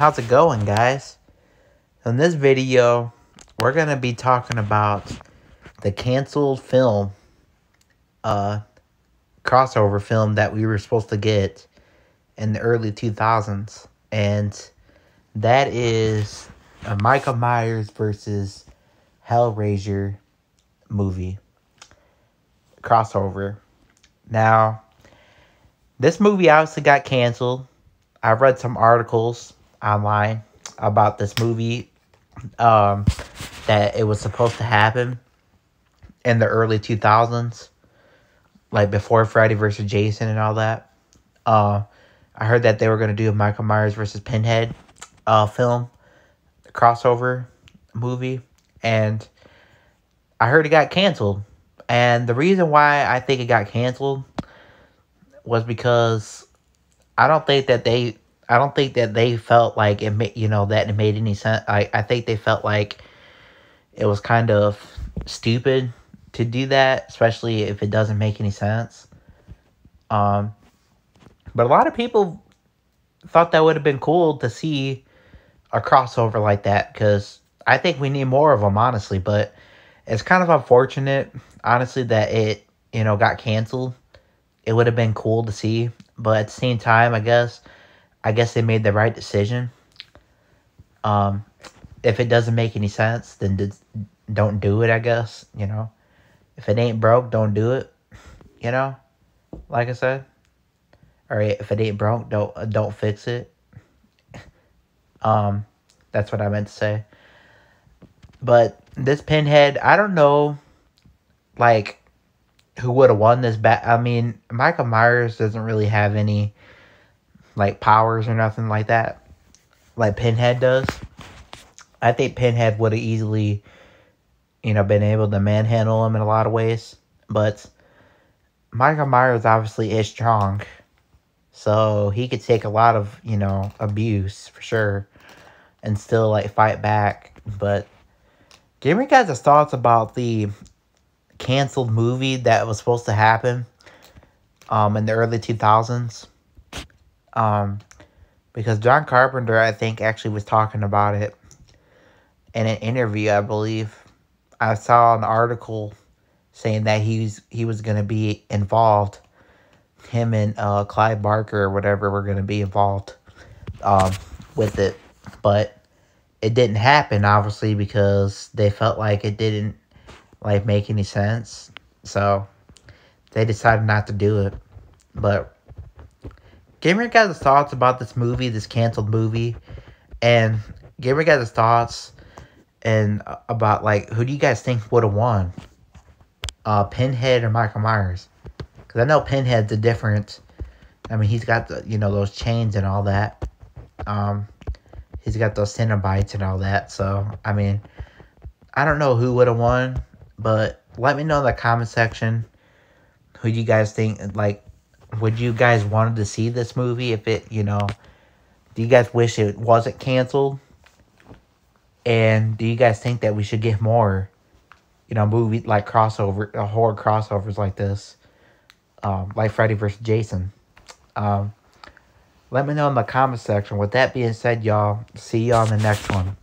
How's it going, guys? In this video, we're going to be talking about the canceled film, uh, crossover film that we were supposed to get in the early 2000s. And that is a Michael Myers versus Hellraiser movie crossover. Now, this movie obviously got canceled. I read some articles online about this movie um, that it was supposed to happen in the early 2000s, like before Freddy versus Jason and all that. Uh, I heard that they were going to do a Michael Myers versus Pinhead uh, film crossover movie, and I heard it got canceled. And the reason why I think it got canceled was because I don't think that they I don't think that they felt like it made you know that it made any sense. I I think they felt like it was kind of stupid to do that, especially if it doesn't make any sense. Um, but a lot of people thought that would have been cool to see a crossover like that because I think we need more of them, honestly. But it's kind of unfortunate, honestly, that it you know got canceled it would have been cool to see. But at the same time, I guess, I guess they made the right decision. Um, if it doesn't make any sense, then don't do it. I guess you know, if it ain't broke, don't do it. You know, like I said. Or if it ain't broke, don't don't fix it. Um, that's what I meant to say. But this pinhead, I don't know, like who would have won this bat. I mean, Michael Myers doesn't really have any like powers or nothing like that, like Pinhead does. I think Pinhead would have easily, you know, been able to manhandle him in a lot of ways, but Michael Myers obviously is strong, so he could take a lot of you know abuse for sure, and still like fight back. But give me guys' thoughts about the canceled movie that was supposed to happen um, in the early 2000s. Um, because John Carpenter, I think, actually was talking about it in an interview, I believe. I saw an article saying that he's he was going to be involved. Him and uh, Clive Barker or whatever were going to be involved um, with it. But it didn't happen, obviously, because they felt like it didn't like make any sense. So they decided not to do it. But me your guys' thoughts about this movie, this canceled movie, and give me guys' thoughts and about like who do you guys think would have won, uh, Pinhead or Michael Myers? Because I know Pinhead's a different. I mean, he's got the you know those chains and all that. Um, he's got those Cenobites and all that. So I mean, I don't know who would have won. But let me know in the comment section who do you guys think like would you guys wanted to see this movie if it, you know, do you guys wish it wasn't canceled? And do you guys think that we should get more, you know, movie like crossover, uh, horror crossovers like this, um, like Freddy vs. Jason? Um, let me know in the comment section. With that being said, y'all, see y'all in the next one.